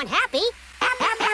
everyone happy. happy.